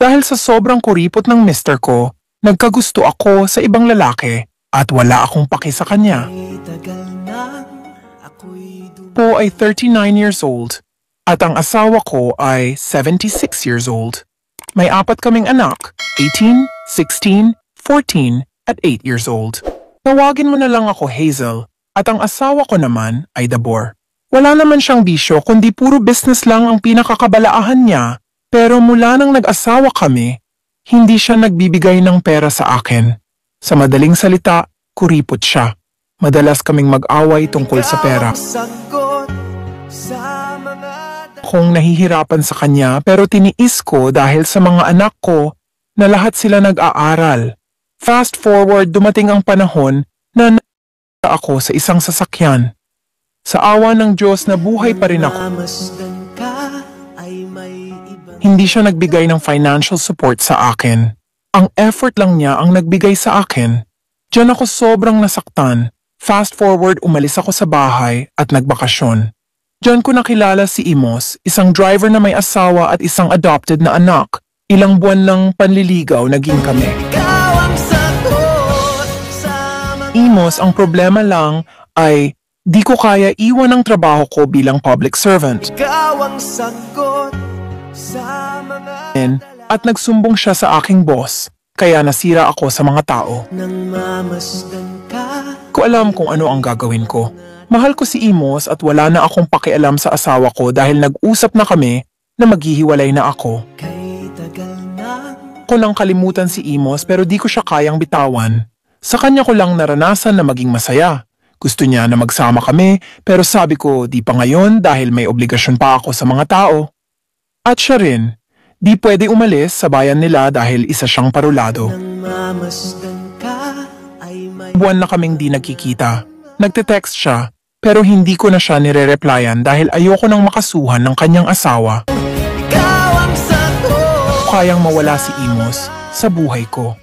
Dahil sa sobrang kuripot ng mister ko, nagkagusto ako sa ibang lalaki at wala akong paki sa kanya. Po ay 39 years old at ang asawa ko ay 76 years old. May apat kaming anak, 18, 16, 14 at 8 years old. Tawagin mo na lang ako Hazel at ang asawa ko naman ay Dabor. Wala naman siyang bisyo kundi puro business lang ang pinakakabalaahan niya pero mula nang nag-asawa kami, hindi siya nagbibigay ng pera sa akin. Sa madaling salita, kuripot siya. Madalas kaming mag-away tungkol sa pera. Kung nahihirapan sa kanya pero tiniis ko dahil sa mga anak ko na lahat sila nag-aaral. Fast forward dumating ang panahon na ako sa isang sasakyan. Sa awa ng Diyos na buhay pa rin ako. Hindi siya nagbigay ng financial support sa akin. Ang effort lang niya ang nagbigay sa akin. Diyan ako sobrang nasaktan. Fast forward umalis ako sa bahay at nagbakasyon. Diyan ko nakilala si Imos, isang driver na may asawa at isang adopted na anak. Ilang buwan lang panliligaw naging kami. Imos, ang problema lang ay di ko kaya iwan ang trabaho ko bilang public servant. Ikaw ang sagot sa mga At nagsumbong siya sa aking boss, kaya nasira ako sa mga tao. nang mamasdan ka. Ko alam kung ano ang gagawin ko. Mahal ko si Imos at wala na akong pakialam sa asawa ko dahil nag-usap na kami na maghihiwalay na ako. Kay tagal na Ko nang kalimutan si Imos pero di ko siya kayang bitawan. Sa kanya ko lang naranasan na maging masaya. Gusto niya na magsama kami pero sabi ko di pa ngayon dahil may obligasyon pa ako sa mga tao. At siya rin, di pwede umalis sa bayan nila dahil isa siyang parulado. Buwan na kaming di nagkikita. Nagte-text siya pero hindi ko na siya nire-replyan dahil ayoko nang makasuhan ng kanyang asawa. Kayang mawala si Imos sa buhay ko.